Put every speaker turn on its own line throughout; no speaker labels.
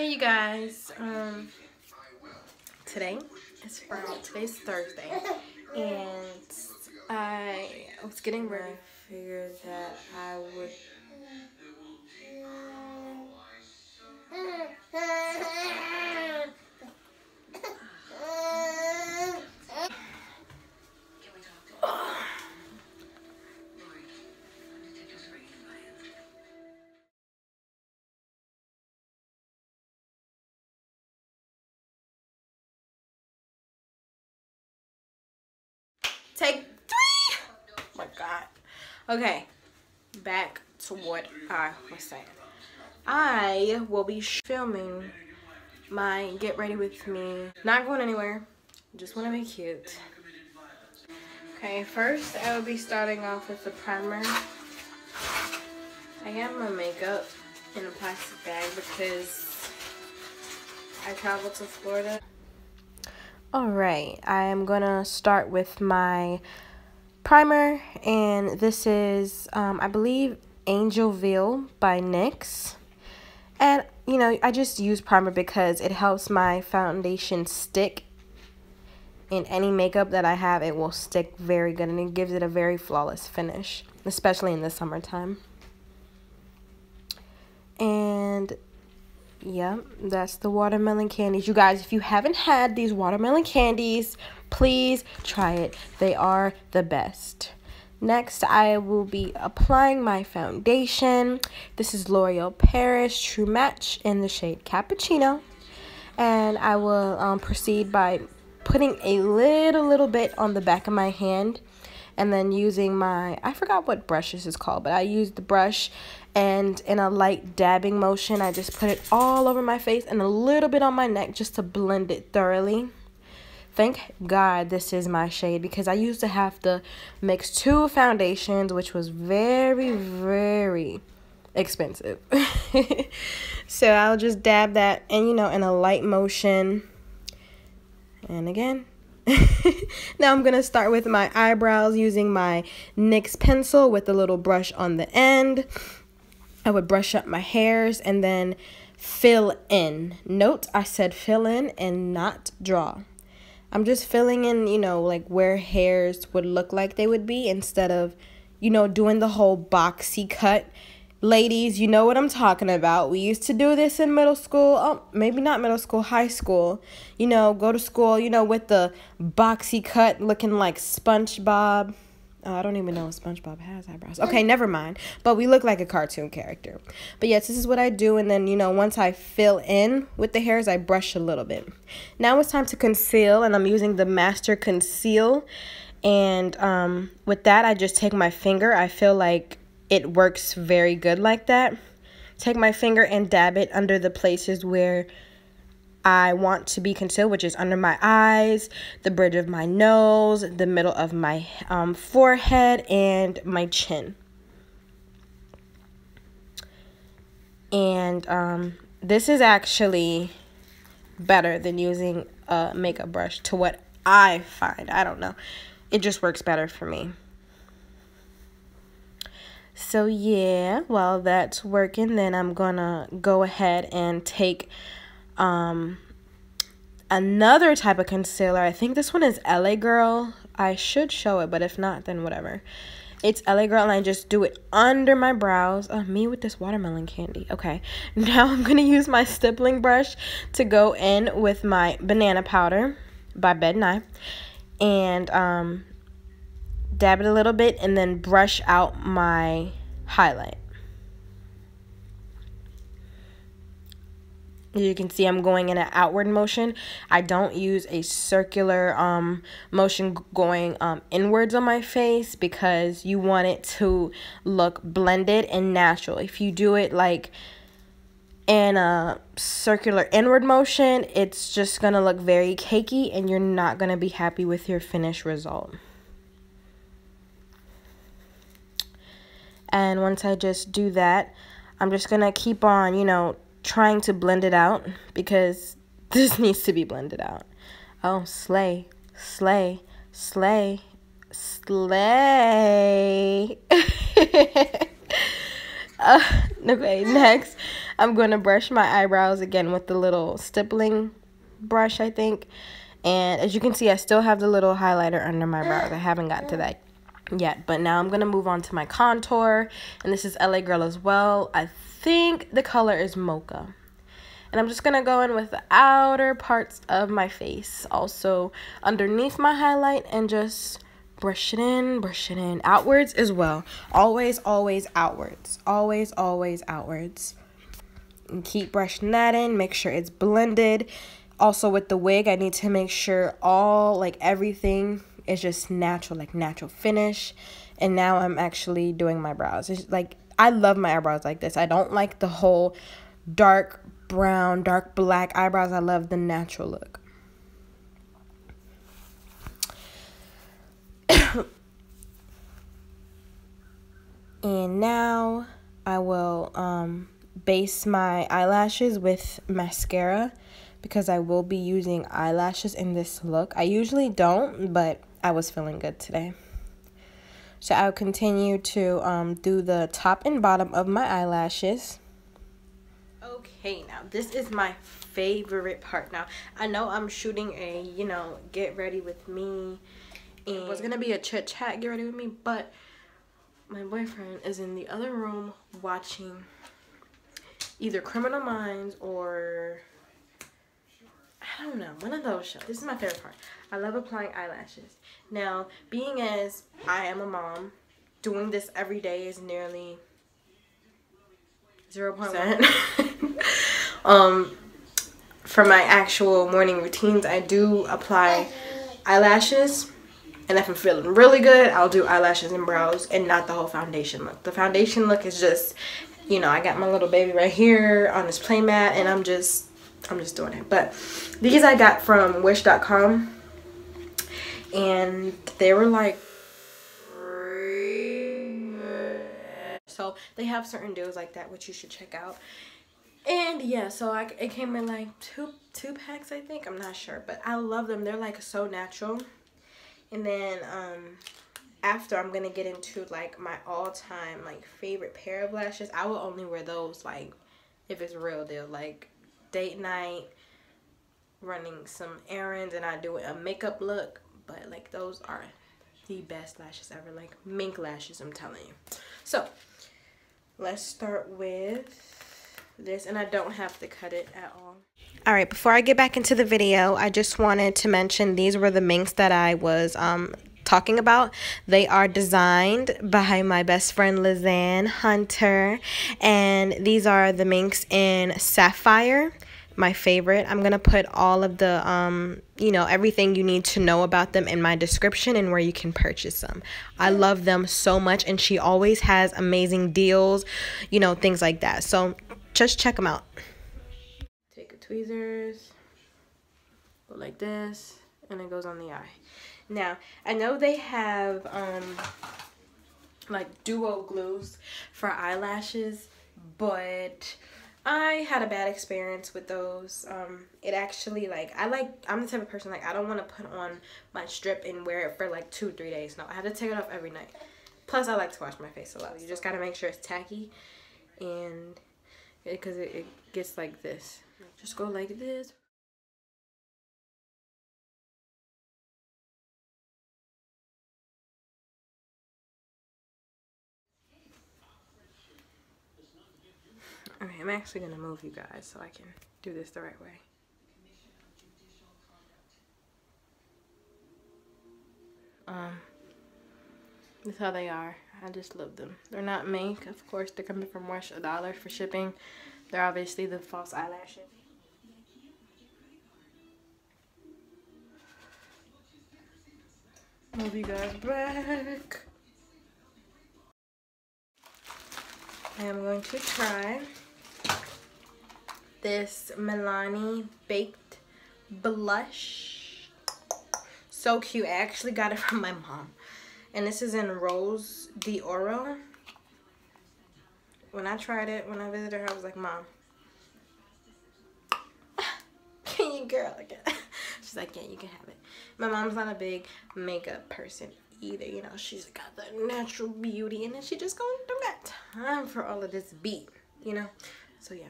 Hey you guys, um, today is Friday, today's Thursday, and I was getting ready, I figured that I would god. Okay, back to what I was saying. I will be filming my get ready with me. Not going anywhere. Just want to be cute. Okay, first I will be starting off with the primer. I have my makeup in a plastic bag because I traveled to Florida Alright, I am going to start with my primer, and this is, um, I believe, Angel Veil by NYX. And, you know, I just use primer because it helps my foundation stick. In any makeup that I have, it will stick very good, and it gives it a very flawless finish, especially in the summertime. And yeah, that's the watermelon candies. You guys, if you haven't had these watermelon candies, please try it. They are the best. Next, I will be applying my foundation. This is L'Oreal Paris True Match in the shade Cappuccino. And I will um, proceed by putting a little, little bit on the back of my hand and then using my, I forgot what brush this is called, but I used the brush and in a light dabbing motion, I just put it all over my face and a little bit on my neck just to blend it thoroughly. Thank God this is my shade because I used to have to mix two foundations, which was very, very expensive. so I'll just dab that and, you know, in a light motion. And again, now I'm going to start with my eyebrows using my NYX pencil with a little brush on the end. I would brush up my hairs and then fill in. Note I said fill in and not draw. I'm just filling in, you know, like where hairs would look like they would be instead of, you know, doing the whole boxy cut. Ladies, you know what I'm talking about. We used to do this in middle school. Oh, maybe not middle school, high school. You know, go to school, you know, with the boxy cut looking like SpongeBob. Oh, I don't even know if SpongeBob has eyebrows. Okay, never mind. But we look like a cartoon character. But yes, this is what I do. And then, you know, once I fill in with the hairs, I brush a little bit. Now it's time to conceal. And I'm using the Master Conceal. And um, with that, I just take my finger. I feel like it works very good like that. Take my finger and dab it under the places where I want to be concealed, which is under my eyes, the bridge of my nose, the middle of my um, forehead, and my chin. And um, this is actually better than using a makeup brush to what I find. I don't know. It just works better for me. So yeah, while that's working, then I'm gonna go ahead and take um, another type of concealer. I think this one is LA Girl. I should show it, but if not, then whatever. It's LA Girl, and I just do it under my brows. Oh, me with this watermelon candy. Okay, now I'm to use my stippling brush to go in with my banana powder by Ben Nye. And um, dab it a little bit, and then brush out my highlight. you can see I'm going in an outward motion. I don't use a circular um, motion going um, inwards on my face because you want it to look blended and natural. If you do it like in a circular inward motion, it's just going to look very cakey and you're not going to be happy with your finished result. And once I just do that, I'm just going to keep on, you know, trying to blend it out because this needs to be blended out. Oh, slay, slay, slay, slay. uh, okay, next, I'm going to brush my eyebrows again with the little stippling brush, I think. And as you can see, I still have the little highlighter under my brows. I haven't gotten to that yet. But now I'm going to move on to my contour. And this is LA Girl as well. I think the color is Mocha. And I'm just going to go in with the outer parts of my face. Also underneath my highlight and just brush it in, brush it in. Outwards as well. Always, always outwards. Always, always outwards. And keep brushing that in. Make sure it's blended. Also with the wig, I need to make sure all, like everything is just natural, like natural finish. And now I'm actually doing my brows. It's like, I love my eyebrows like this. I don't like the whole dark brown, dark black eyebrows. I love the natural look. and now I will um, base my eyelashes with mascara because I will be using eyelashes in this look. I usually don't, but I was feeling good today. So I'll continue to um, do the top and bottom of my eyelashes. Okay, now this is my favorite part. Now, I know I'm shooting a, you know, get ready with me. And it was going to be a chit chat, get ready with me. But my boyfriend is in the other room watching either Criminal Minds or I don't know, one of those shows. This is my favorite part. I love applying eyelashes. Now, being as I am a mom, doing this every day is nearly 0 0.1. um, for my actual morning routines, I do apply eyelashes. And if I'm feeling really good, I'll do eyelashes and brows and not the whole foundation look. The foundation look is just, you know, I got my little baby right here on this playmat and I'm just I'm just doing it. But these I got from Wish.com. And they were like so they have certain deals like that which you should check out. And yeah so I, it came in like two two packs i think. I'm not sure but i love them. They're like so natural. And then um after i'm gonna get into like my all-time like favorite pair of lashes. I will only wear those like if it's real deal like date night, running some errands, and I do a makeup look. But like those are the best lashes ever. Like mink lashes, I'm telling you. So let's start with this and I don't have to cut it at all. All right, before I get back into the video, I just wanted to mention these were the minks that I was um, talking about. They are designed by my best friend Lizanne Hunter. And these are the minks in Sapphire my favorite. I'm going to put all of the, um, you know, everything you need to know about them in my description and where you can purchase them. I love them so much and she always has amazing deals, you know, things like that. So just check them out. Take a tweezers, go like this, and it goes on the eye. Now, I know they have um, like duo glues for eyelashes, but I had a bad experience with those. Um, it actually like I like I'm the type of person like I don't want to put on my strip and wear it for like two three days. No, I have to take it off every night. Plus, I like to wash my face a lot. You just gotta make sure it's tacky, and because it, it, it gets like this. Just go like this. I'm actually going to move you guys so I can do this the right way. Um, that's how they are. I just love them. They're not mink, of course. They're coming from Wish a dollar for shipping. They're obviously the false eyelashes. Move you guys back. I am going to try this Milani Baked Blush. So cute. I actually got it from my mom. And this is in Rose d'Oro. When I tried it, when I visited her, I was like, Mom, can you girl again? She's like, yeah, you can have it. My mom's not a big makeup person either. You know, she's got the natural beauty and then she just don't got time for all of this beat. you know? So yeah,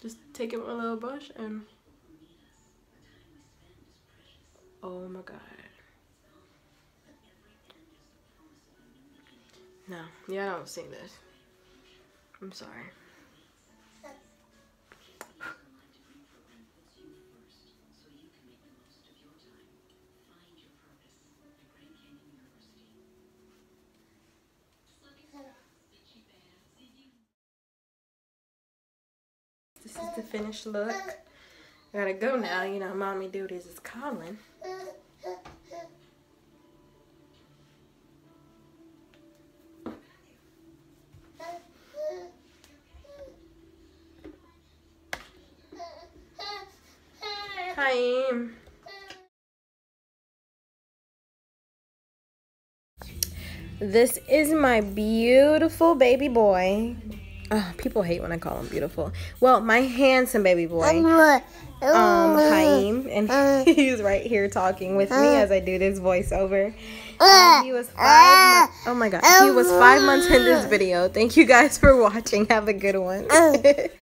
just take it with a little brush and, oh my God. No, yeah, I don't see this. I'm sorry. The finished look. I gotta go now, you know, mommy duties is calling. Hi. This is my beautiful baby boy. Oh, people hate when I call him beautiful. Well, my handsome baby boy, um, Haim, and uh. he's right here talking with me uh. as I do this voiceover. Uh. Um, he was five. oh my god, he was five months in this video. Thank you guys for watching. Have a good one.